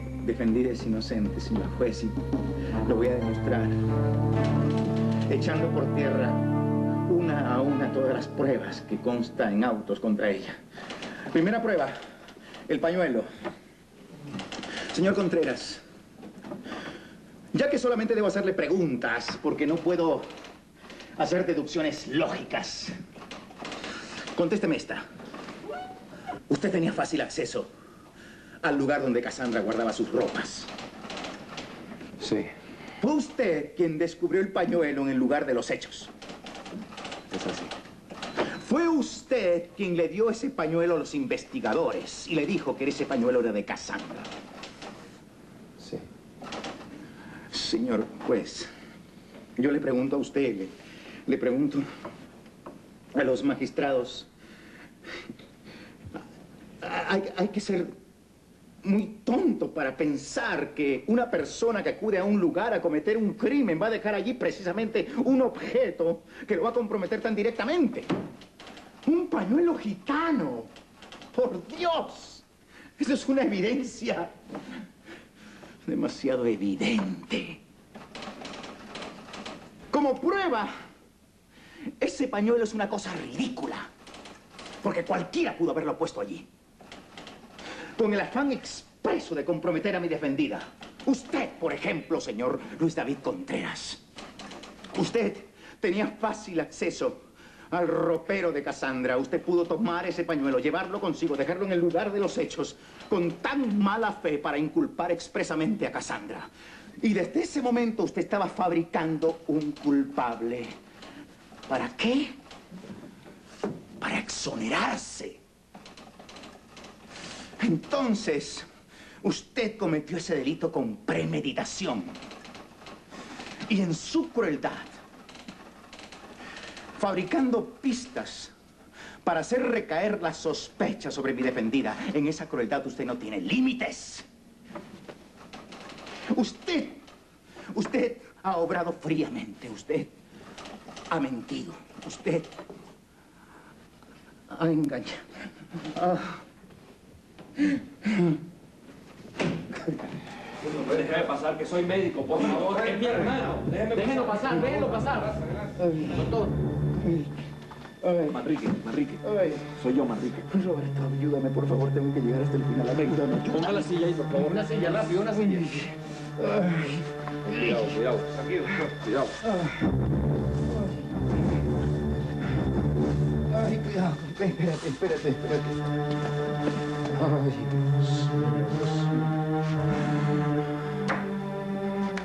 mi defendida es inocente, señor juez, lo voy a demostrar. Echando por tierra una a una todas las pruebas que constan en autos contra ella. Primera prueba, el pañuelo. Señor Contreras, ya que solamente debo hacerle preguntas, porque no puedo hacer deducciones lógicas, contésteme esta. Usted tenía fácil acceso al lugar donde Cassandra guardaba sus ropas. Sí. Fue usted quien descubrió el pañuelo en el lugar de los hechos. Es así. Fue usted quien le dio ese pañuelo a los investigadores y le dijo que ese pañuelo era de Cassandra. Sí. Señor juez, yo le pregunto a usted, le, le pregunto a los magistrados. Hay, hay que ser muy tonto para pensar que una persona que acude a un lugar a cometer un crimen va a dejar allí precisamente un objeto que lo va a comprometer tan directamente. Un pañuelo gitano. Por Dios. Eso es una evidencia demasiado evidente. Como prueba, ese pañuelo es una cosa ridícula. Porque cualquiera pudo haberlo puesto allí con el afán expreso de comprometer a mi defendida. Usted, por ejemplo, señor Luis David Contreras. Usted tenía fácil acceso al ropero de Cassandra. Usted pudo tomar ese pañuelo, llevarlo consigo, dejarlo en el lugar de los hechos, con tan mala fe para inculpar expresamente a Cassandra. Y desde ese momento usted estaba fabricando un culpable. ¿Para qué? Para exonerarse. Entonces, usted cometió ese delito con premeditación. Y en su crueldad, fabricando pistas para hacer recaer la sospecha sobre mi defendida, en esa crueldad usted no tiene límites. Usted, usted ha obrado fríamente, usted ha mentido, usted ha engañado. Ah. Déjeme pasar, que soy médico, por favor. Es mi hermano. Déjeme pasar, déjenlo pasar. Doctor. Manrique, Manrique. Soy yo, Manrique. Roberto, ayúdame, por favor, tengo que llegar hasta el final. Ayúdame. Ponga la silla ahí, por favor. Una silla, rápido, una silla. Cuidado, cuidado. Doctor. Cuidado. Ay, cuidado. Espérate, espérate, espérate. Ay, Dios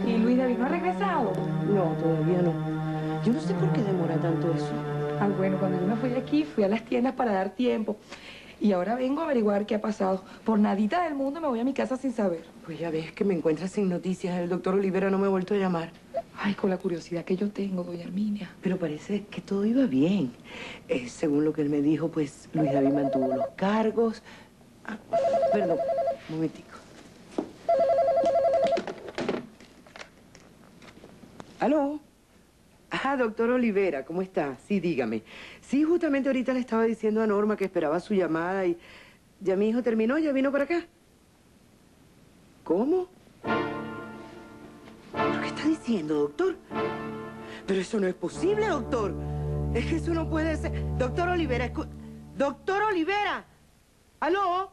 ¿Y Luis David no ha regresado? No, todavía no. Yo no sé por qué demora tanto eso. Ah, bueno, cuando yo me fui de aquí, fui a las tiendas para dar tiempo. Y ahora vengo a averiguar qué ha pasado. Por nadita del mundo me voy a mi casa sin saber. Pues ya ves que me encuentras sin noticias. El doctor Olivera no me ha vuelto a llamar. Ay, con la curiosidad que yo tengo, doña Arminia. Pero parece que todo iba bien. Eh, según lo que él me dijo, pues Luis David mantuvo los cargos. Ah, perdón, un momentico. ¿Aló? Ah, doctor Olivera, ¿cómo está? Sí, dígame. Sí, justamente ahorita le estaba diciendo a Norma que esperaba su llamada y... ¿Ya mi hijo terminó? ¿Ya vino para acá? ¿Cómo? ¿Pero qué está diciendo, doctor? Pero eso no es posible, doctor. Es que eso no puede ser... Doctor Olivera, escu... Doctor Olivera. ¿Aló?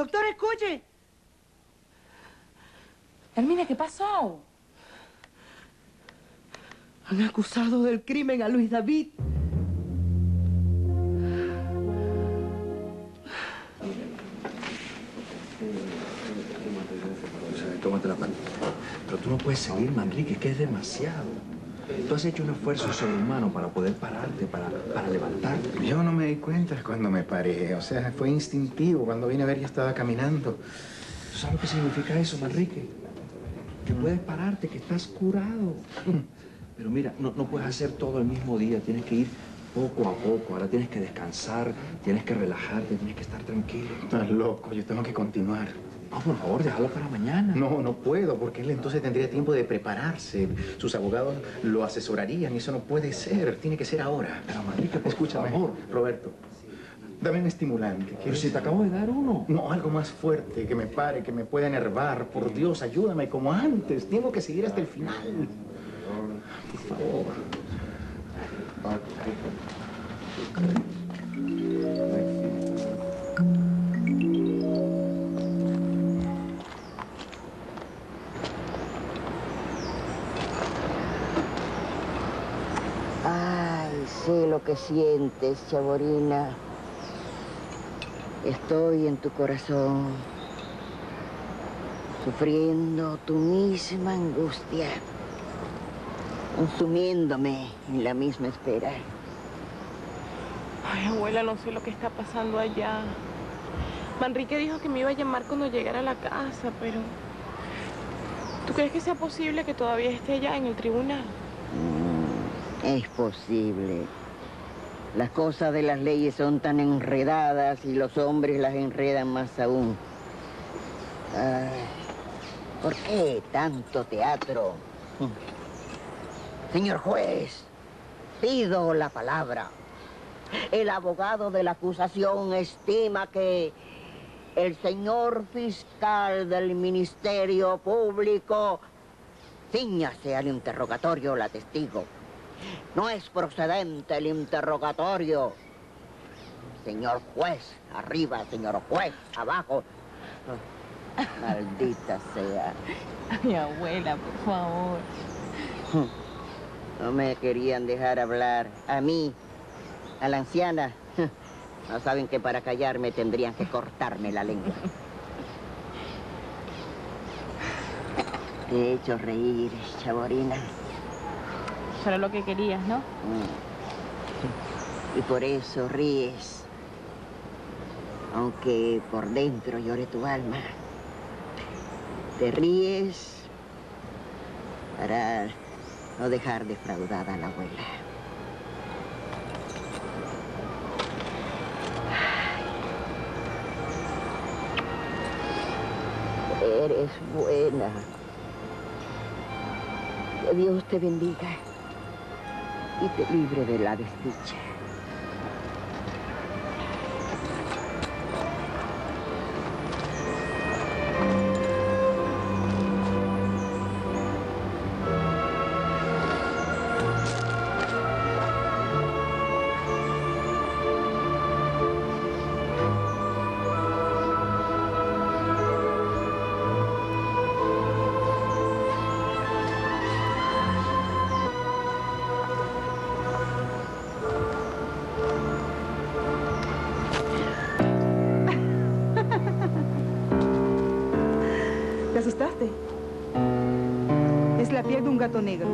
Doctor, escuche. Hermina, ¿qué pasó? Han acusado del crimen a Luis David. Tómate la mano. Pero tú no puedes seguir, Manrique, es que es demasiado. Tú has hecho un esfuerzo sobrehumano para poder pararte, para, para levantarte. Yo no me di cuenta cuando me paré. O sea, fue instintivo. Cuando vine a ver ya estaba caminando. ¿Tú sabes lo que significa eso, Manrique? Que puedes pararte, que estás curado. Pero mira, no, no puedes hacer todo el mismo día. Tienes que ir poco a poco. Ahora tienes que descansar, tienes que relajarte, tienes que estar tranquilo. Estás loco. Yo tengo que continuar. No, por favor, déjalo para mañana. No, no puedo, porque él entonces tendría tiempo de prepararse. Sus abogados lo asesorarían. Eso no puede ser. Tiene que ser ahora. Pero, Manrique, por Escúchame, favor. Roberto. Dame un estimulante. Pero si te acabo de dar uno. No, algo más fuerte, que me pare, que me pueda enervar. Por Dios, ayúdame como antes. Tengo que seguir hasta el final. Por favor. Que sientes, Chaborina. Estoy en tu corazón, sufriendo tu misma angustia, consumiéndome en la misma espera. Ay, abuela, no sé lo que está pasando allá. Manrique dijo que me iba a llamar cuando llegara a la casa, pero... ¿Tú crees que sea posible que todavía esté allá en el tribunal? Mm, es posible. Las cosas de las leyes son tan enredadas y los hombres las enredan más aún. ¿Por qué tanto teatro? Señor juez, pido la palabra. El abogado de la acusación estima que el señor fiscal del Ministerio Público ciñase al interrogatorio la testigo. No es procedente el interrogatorio. Señor juez, arriba, señor juez, abajo. Maldita sea. Ay, abuela, por favor. No me querían dejar hablar. A mí, a la anciana. No saben que para callarme tendrían que cortarme la lengua. Te he hecho reír, Chaborina. Eso era lo que querías, ¿no? Mm. Y por eso ríes. Aunque por dentro llore tu alma. Te ríes para no dejar defraudada a la abuela. Eres buena. Que Dios te bendiga y te libre de la desdicha. Gato negro.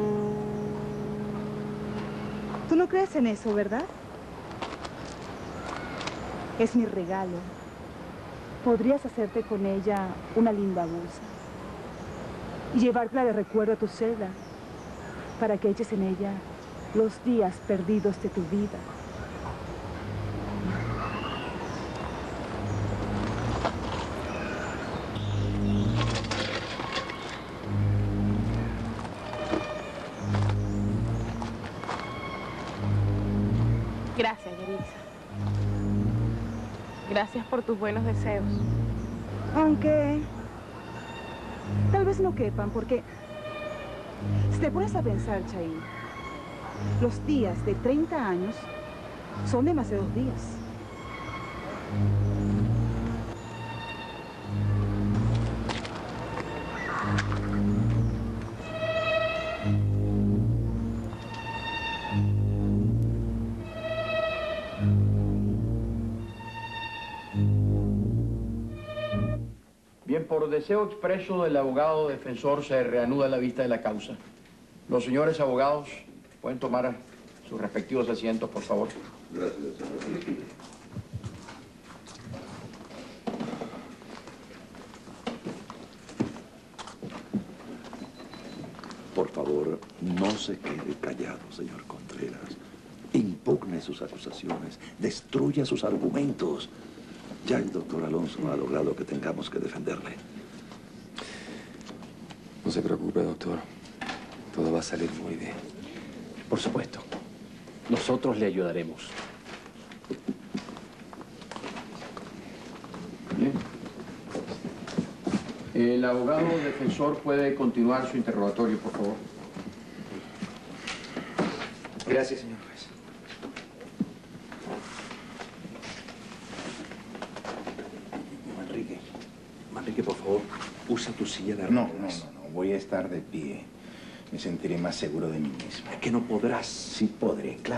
Tú no crees en eso, ¿verdad? Es mi regalo. Podrías hacerte con ella una linda bolsa y llevarla de recuerdo a tu celda para que eches en ella los días perdidos de tu vida. Gracias por tus buenos deseos. Aunque tal vez no quepan, porque si te pones a pensar, Chaín, los días de 30 años son demasiados días. Por deseo expreso del abogado defensor se reanuda la vista de la causa. Los señores abogados pueden tomar sus respectivos asientos, por favor. Por favor, no se quede callado, señor Contreras. Impugne sus acusaciones, destruya sus argumentos. Ya el doctor Alonso ha logrado que tengamos que defenderle. No se preocupe, doctor. Todo va a salir muy bien. Por supuesto. Nosotros le ayudaremos. Bien. El abogado defensor puede continuar su interrogatorio, por favor. Gracias, señor juez. Favor, usa tu silla de No, no, ruedas. no, no, voy a estar de pie. Me sentiré más seguro de mí mismo. Es que no podrás. Sí podré, claro.